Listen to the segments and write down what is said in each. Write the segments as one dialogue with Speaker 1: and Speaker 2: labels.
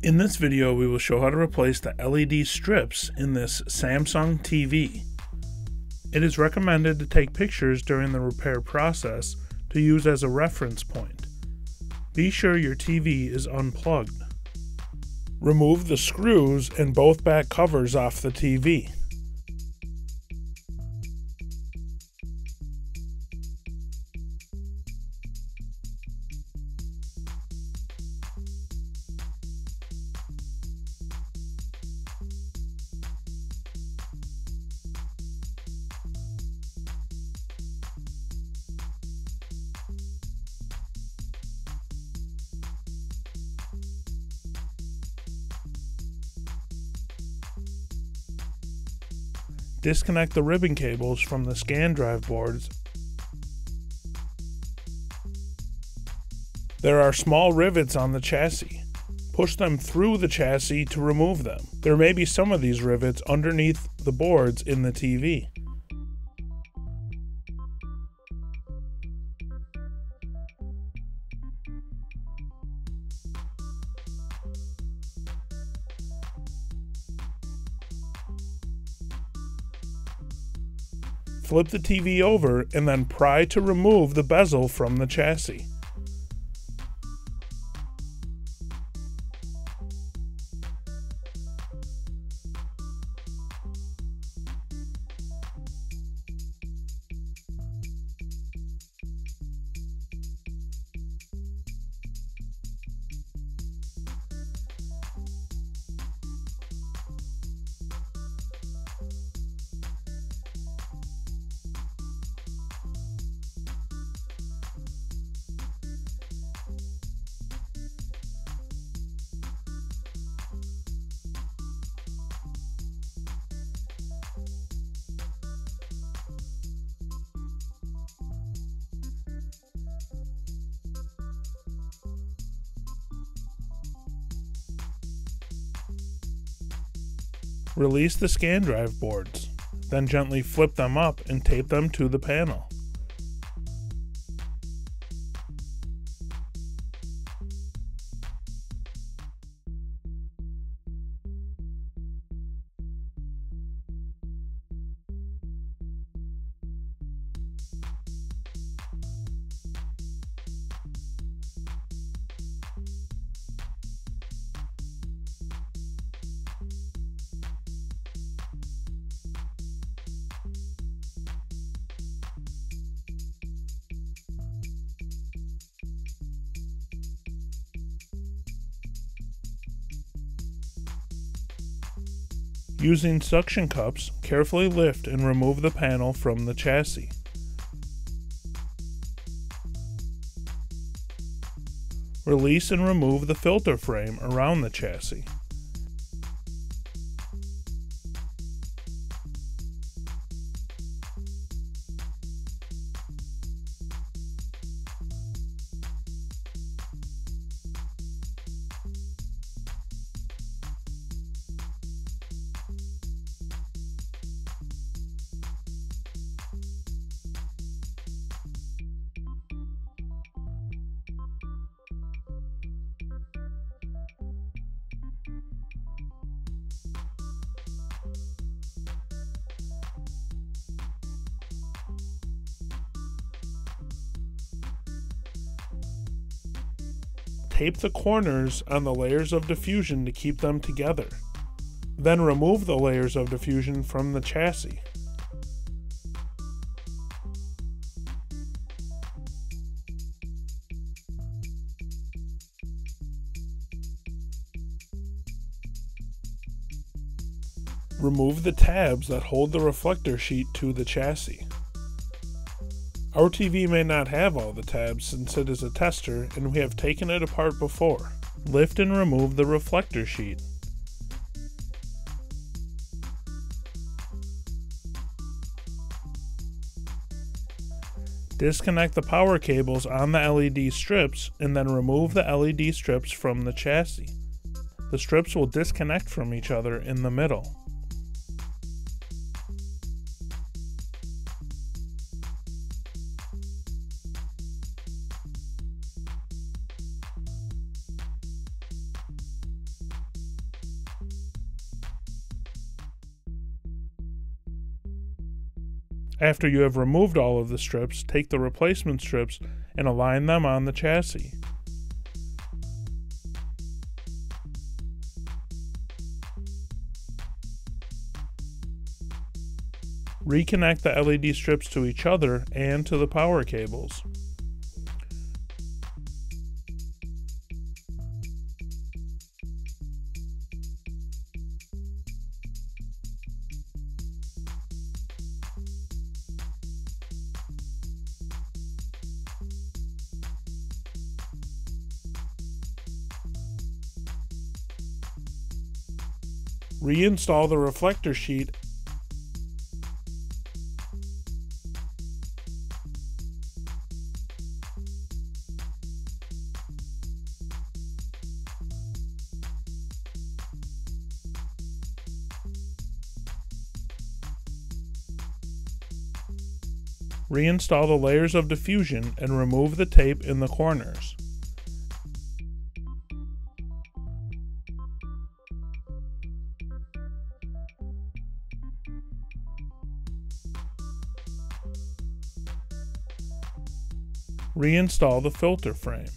Speaker 1: In this video, we will show how to replace the LED strips in this Samsung TV. It is recommended to take pictures during the repair process to use as a reference point. Be sure your TV is unplugged. Remove the screws and both back covers off the TV. Disconnect the ribbon cables from the scan drive boards. There are small rivets on the chassis. Push them through the chassis to remove them. There may be some of these rivets underneath the boards in the TV. Flip the TV over and then pry to remove the bezel from the chassis. Release the scan drive boards, then gently flip them up and tape them to the panel. Using suction cups, carefully lift and remove the panel from the chassis. Release and remove the filter frame around the chassis. Tape the corners on the layers of diffusion to keep them together. Then remove the layers of diffusion from the chassis. Remove the tabs that hold the reflector sheet to the chassis. Our TV may not have all the tabs since it is a tester and we have taken it apart before. Lift and remove the reflector sheet. Disconnect the power cables on the LED strips and then remove the LED strips from the chassis. The strips will disconnect from each other in the middle. After you have removed all of the strips, take the replacement strips and align them on the chassis. Reconnect the LED strips to each other and to the power cables. Reinstall the reflector sheet Reinstall the layers of diffusion and remove the tape in the corners. Reinstall the filter frame.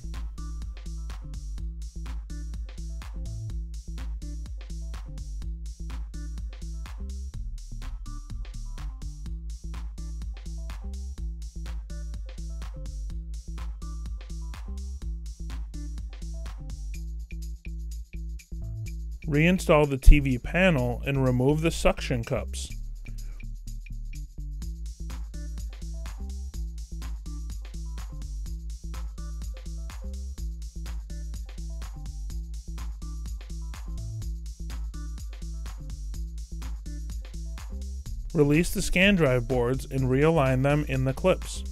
Speaker 1: Reinstall the TV panel and remove the suction cups. Release the scan drive boards and realign them in the clips.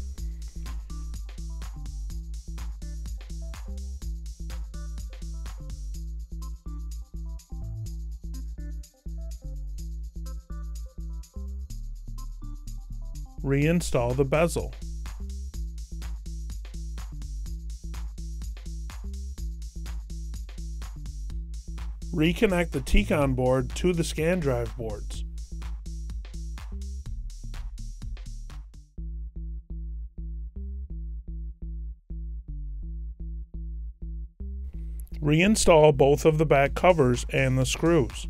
Speaker 1: Reinstall the bezel. Reconnect the TCON board to the scan drive boards. Reinstall both of the back covers and the screws.